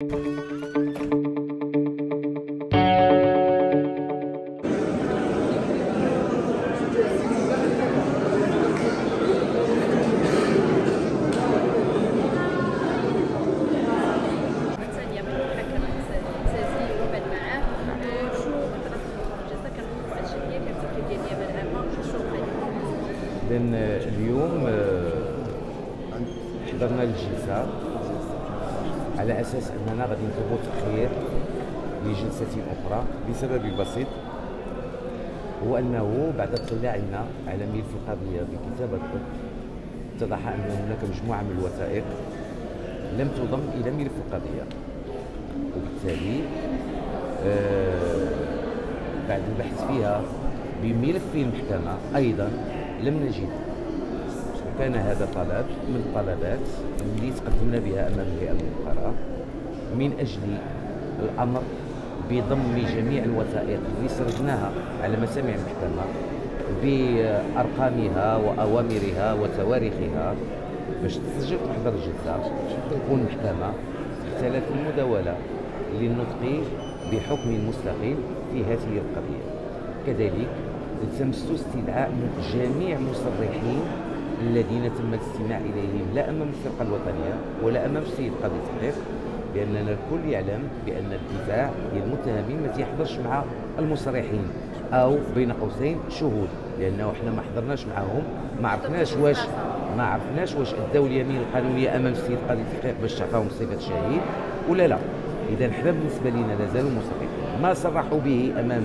لأن اليوم آه، حضرنا الجلسة. على أساس أننا غادي نطلبوا تأخير لجلسة أخرى لسبب بسيط هو أنه بعد اطلاعنا على ملف القضية بكتابة الطب اتضح أن هناك مجموعة من الوثائق لم تضم إلى ملف القضية. وبالتالي آه، بعد البحث فيها بملف المحكمة أيضا لم نجد كان هذا طلب من الطلبات اللي تقدمنا بها أمام الهيئة الموقرة من أجل الأمر بضم جميع الوثائق اللي سردناها على مسامع المحكمة بأرقامها وأوامرها وتواريخها باش تسجل تحضر الجلسة تكون المحكمة احتلت المداولة للنطق بحكم مستقل في هذه القضية. كذلك التمست استدعاء جميع مصرحين الذين تم الاستماع إليهم لا أمام الفرقة الوطنية ولا أمام السيد قاضي التحقيق لاننا الكل يعلم بأن الدفاع ديال المتهمين ما تيحضرش مع المصرحين أو بين قوسين شهود لأنه إحنا ما حضرناش معهم ما عرفناش واش ما عرفناش واش ادوا اليمين القانونية أمام السيد قاضي التحقيق باش تعطاهم صفة الشهيد ولا لا. إذا حنا بالنسبة لنا لا زالوا مصرحين. ما صرحوا به أمام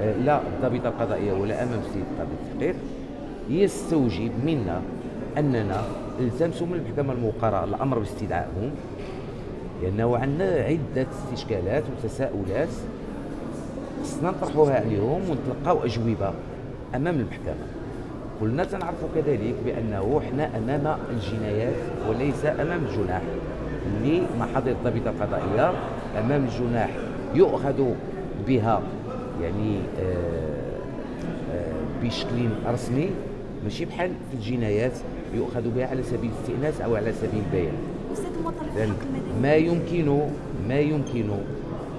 آه، لا الضابطه القضائيه ولا أمام السيد قاضي التحقيق يستوجب منا أننا التمسوا من المحكمه الموقره الأمر باستدعائهم لأنه عندنا عدة استشكالات وتساؤلات خصنا نطرحوها عليهم ونتلقاو أجوبة أمام المحكمة. قلنا تنعرف كذلك بأنه إحنا أمام الجنايات وليس أمام الجناح لمحاضر الضابطة القضائية أمام الجناح يؤخذ بها يعني آه آه بشكل رسمي ماشي بحال في الجنايات يؤخذ بها على سبيل الاستئناس أو على سبيل المدني ما يمكن ما يمكن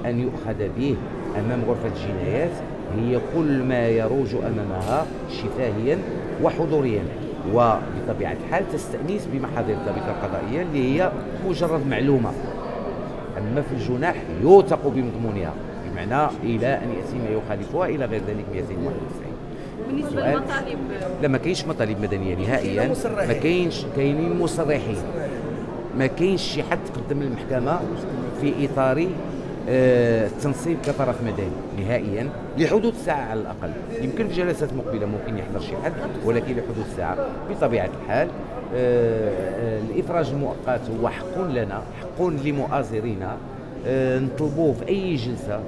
أن يؤخذ به أمام غرفة الجنايات. هي كل ما يروج أمامها شفاهيا وحضوريا وبطبيعة الحال تستانيس بمحاضر الضابطه القضائيه اللي هي مجرد معلومة. أما في الجناح يوثق بمضمونها بمعنى إلى أن يأتي ما يخالفها إلى غير ذلك 291 بالنسبة سؤال؟ للمطالب. لا ما كاينش مطالب مدنية نهائيا. ما كاينش كاينين مصرحين. ما كاينش شي حد قدم للمحكمة في إطار آه، التنصيب كطرف مدني نهائيا لحدود ساعة على الأقل. يمكن في جلسات مقبلة ممكن يحضر شي حد ولكن لحدود ساعة. بطبيعة الحال آه، آه، الإفراج المؤقت هو حق لنا حق لمؤازرينا آه، نطلبوه في أي جلسة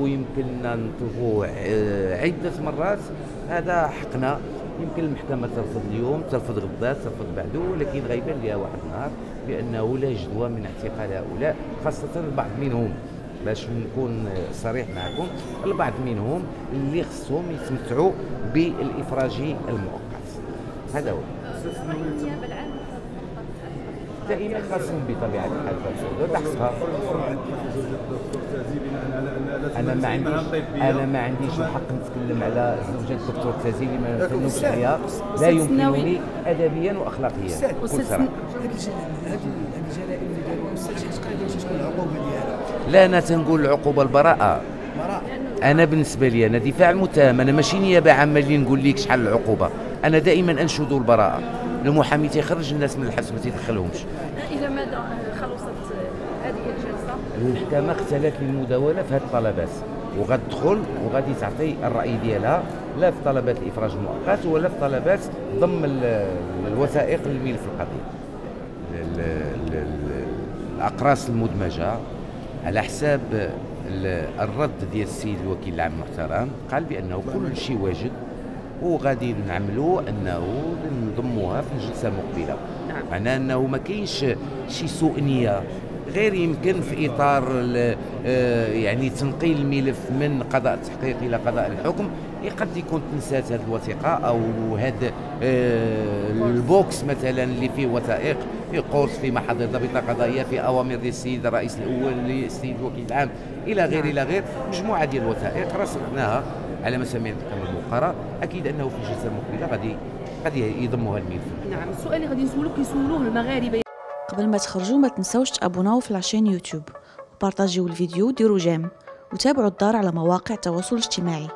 ويمكننا نطلبوه آه، عدة مرات. هذا حقنا. يمكن المحكمة ترفض اليوم ترفض غدا ترفض بعده ولكن غيبان لها واحد النهار بانه لا جدوى من اعتقال هؤلاء خاصة البعض منهم. باش نكون صريح معكم البعض منهم اللي خصهم يتمتعوا بالإفراج المؤقت. هذا هو. دائما خاصهم بطبيعة الحال تحقها أنا ما عنديش أنا ما عنديش الحق نتكلم على زوجة الدكتور تازي اللي ما نتكلمش عليها لا يمكنني بكل العقوبه ديالها؟ لا أنا تنقول العقوبه البراءة. براء أنا بالنسبة لي أنا دفاع المتهم أنا ماشي نيابة عامة اللي نقول لك شحال العقوبة. أنا دائما أنشد البراءة. المحامي تيخرج الناس من الحبس ما تيدخلهمش إلى ماذا خلصت هذه الجلسة؟ المحكمة اختلت للمداوله في هذه الطلبات. وغتدخل وغادي تعطي الرأي ديالها لا في طلبات الإفراج المؤقت ولا في طلبات ضم ال- الوثائق للملف القضية. ال- ال- ال- الأقراص المدمجة على حساب ال- الرد ديال السيد الوكيل العام المحترم قال بأنه كل شيء واجد. وغادي نعملوا انه نضموها في الجلسه المقبله نعم. معناه انه ما كاينش شي سوء نية. غير يمكن في إطار آه، يعني تنقيل الملف من قضاء التحقيق إلى قضاء الحكم قد يكون تنسات هذه الوثيقة أو هذا آه، البوكس. مثلا اللي فيه وثائق في قرص في محاضر ضابطه قضائيه في أوامر للسيد الرئيس الأول للسيد الوكيل العام إلى غير إلى غير. مجموعة ديال الوثائق رصدناها على مسامع المحكمه الموقره أكيد أنه في الجلسه المقبله غادي غادي يضمها الملف نعم السؤال اللي غادي نسولوك يسولوه المغاربة. قبل ما تخرجوا ما تنسوش تابوناو في la chaîne يوتيوب. وبارطاجيو الفيديو وديروا j'aime. وتابعوا الدار على مواقع التواصل الاجتماعي.